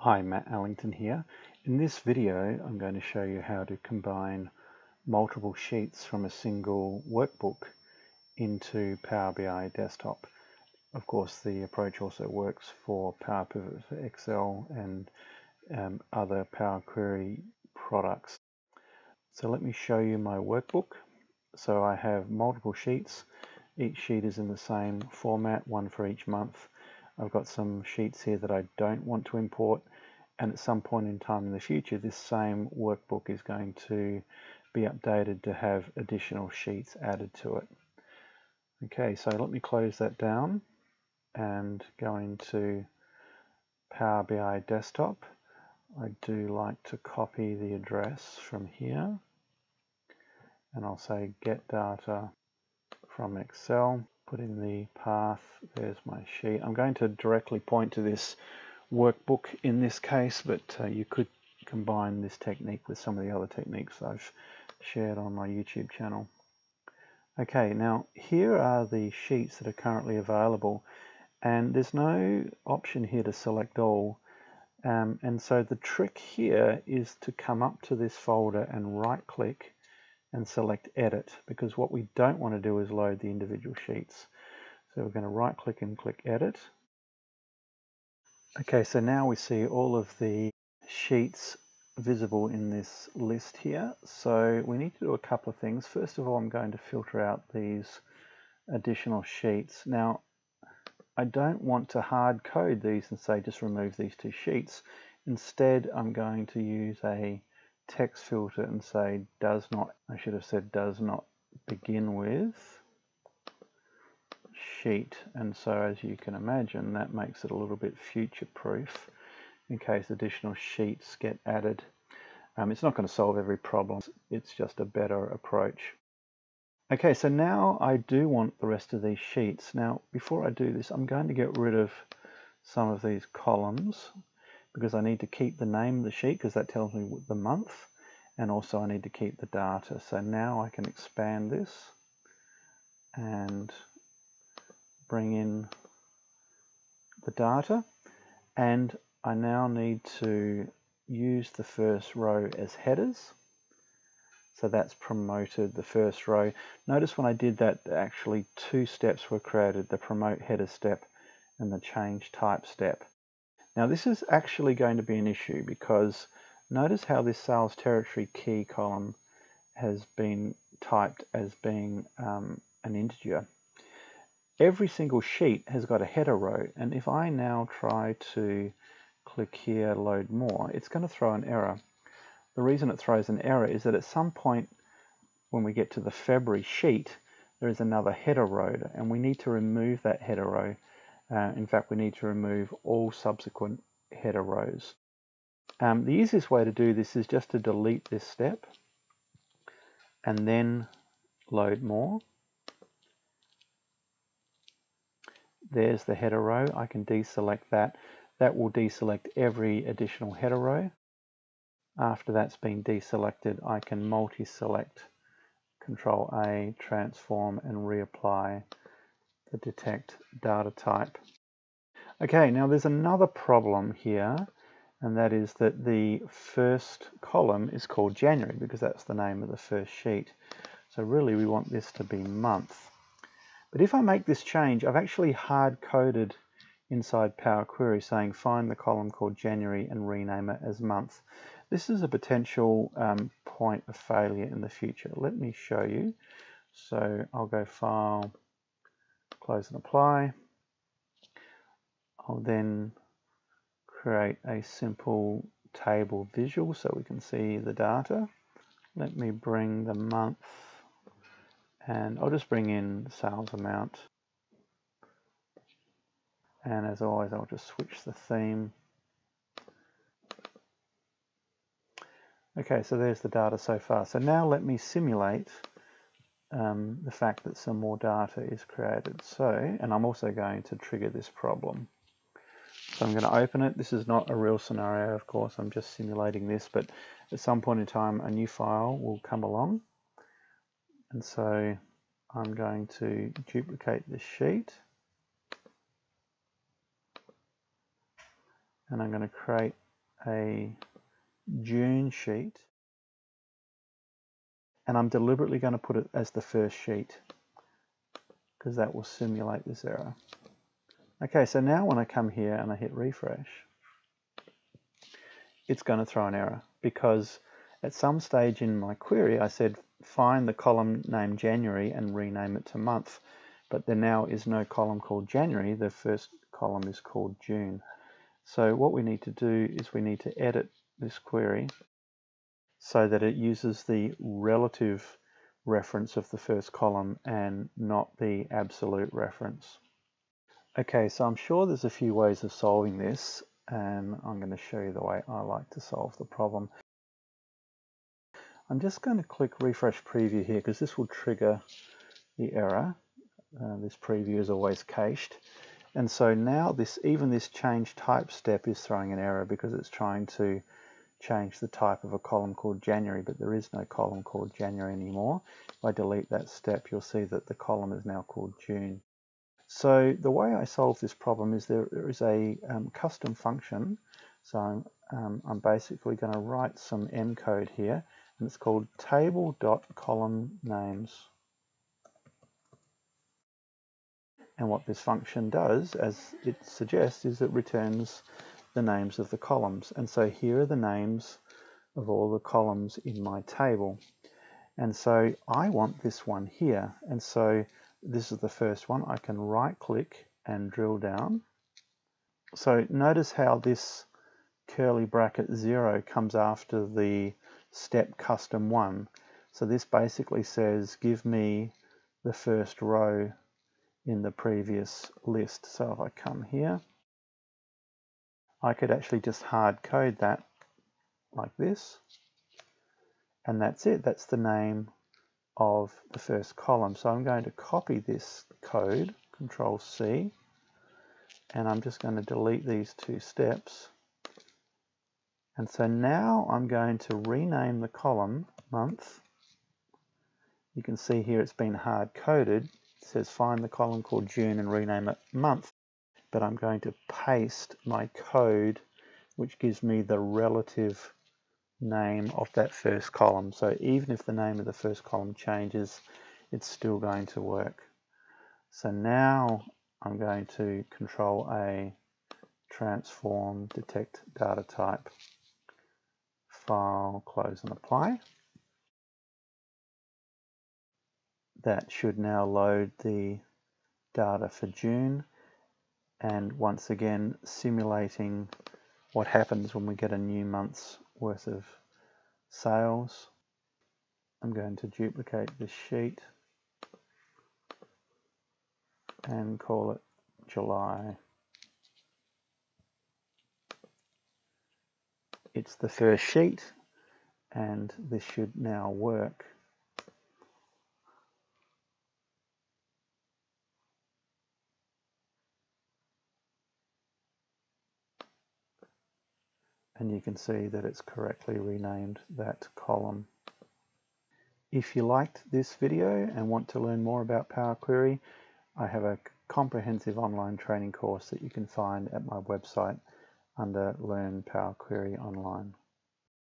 Hi, Matt Allington here. In this video, I'm going to show you how to combine multiple sheets from a single workbook into Power BI Desktop. Of course, the approach also works for Power Pivot for Excel and um, other Power Query products. So let me show you my workbook. So I have multiple sheets. Each sheet is in the same format, one for each month. I've got some sheets here that I don't want to import and at some point in time in the future this same workbook is going to be updated to have additional sheets added to it. Okay, so let me close that down and go into Power BI Desktop. I do like to copy the address from here and I'll say get data from Excel put in the path, there's my sheet. I'm going to directly point to this workbook in this case, but uh, you could combine this technique with some of the other techniques I've shared on my YouTube channel. Okay, now here are the sheets that are currently available and there's no option here to select all. Um, and so the trick here is to come up to this folder and right click and select edit because what we don't want to do is load the individual sheets. So we're going to right click and click edit. Okay, so now we see all of the sheets visible in this list here. So we need to do a couple of things. First of all, I'm going to filter out these additional sheets. Now, I don't want to hard code these and say just remove these two sheets. Instead, I'm going to use a text filter and say does not, I should have said does not begin with sheet. And so as you can imagine, that makes it a little bit future proof in case additional sheets get added. Um, it's not going to solve every problem. It's just a better approach. Okay, so now I do want the rest of these sheets. Now, before I do this, I'm going to get rid of some of these columns because I need to keep the name of the sheet because that tells me the month and also I need to keep the data. So now I can expand this and bring in the data and I now need to use the first row as headers. So that's promoted the first row. Notice when I did that, actually two steps were created, the promote header step and the change type step. Now this is actually going to be an issue because notice how this sales territory key column has been typed as being um, an integer. Every single sheet has got a header row and if I now try to click here load more it's going to throw an error. The reason it throws an error is that at some point when we get to the February sheet there is another header row and we need to remove that header row uh, in fact, we need to remove all subsequent header rows. Um, the easiest way to do this is just to delete this step and then load more. There's the header row. I can deselect that. That will deselect every additional header row. After that's been deselected, I can multi-select Control A, transform and reapply the detect data type. Okay, now there's another problem here, and that is that the first column is called January because that's the name of the first sheet. So really we want this to be month. But if I make this change, I've actually hard-coded inside Power Query saying find the column called January and rename it as month. This is a potential um, point of failure in the future. Let me show you. So I'll go File, close and apply. I'll then create a simple table visual so we can see the data. Let me bring the month and I'll just bring in sales amount. And as always, I'll just switch the theme. Okay, so there's the data so far. So now let me simulate um, the fact that some more data is created. So, and I'm also going to trigger this problem. So I'm going to open it. This is not a real scenario, of course. I'm just simulating this, but at some point in time, a new file will come along. And so I'm going to duplicate this sheet. And I'm going to create a June sheet and I'm deliberately going to put it as the first sheet because that will simulate this error. Okay, so now when I come here and I hit refresh, it's going to throw an error because at some stage in my query I said find the column named January and rename it to month. But there now is no column called January the first column is called June. So what we need to do is we need to edit this query so that it uses the relative reference of the first column and not the absolute reference. Okay, so I'm sure there's a few ways of solving this and I'm going to show you the way I like to solve the problem. I'm just going to click refresh preview here because this will trigger the error. Uh, this preview is always cached. And so now this even this change type step is throwing an error because it's trying to change the type of a column called January, but there is no column called January anymore. If I delete that step, you'll see that the column is now called June. So the way I solve this problem is there, is a um, custom function. So I'm, um, I'm basically going to write some M code here, and it's called table.columnNames. And what this function does, as it suggests, is it returns the names of the columns. And so here are the names of all the columns in my table. And so I want this one here. And so this is the first one. I can right click and drill down. So notice how this curly bracket zero comes after the step custom one. So this basically says give me the first row in the previous list. So if I come here, I could actually just hard code that like this. And that's it. That's the name of the first column. So I'm going to copy this code, Control C, and I'm just going to delete these two steps. And so now I'm going to rename the column month. You can see here it's been hard coded. It says find the column called June and rename it month but I'm going to paste my code which gives me the relative name of that first column. So even if the name of the first column changes, it's still going to work. So now I'm going to control A, transform, detect data type, file, close and apply. That should now load the data for June and once again simulating what happens when we get a new month's worth of sales. I'm going to duplicate this sheet and call it July. It's the first sheet and this should now work. And you can see that it's correctly renamed that column. If you liked this video and want to learn more about Power Query, I have a comprehensive online training course that you can find at my website under Learn Power Query Online.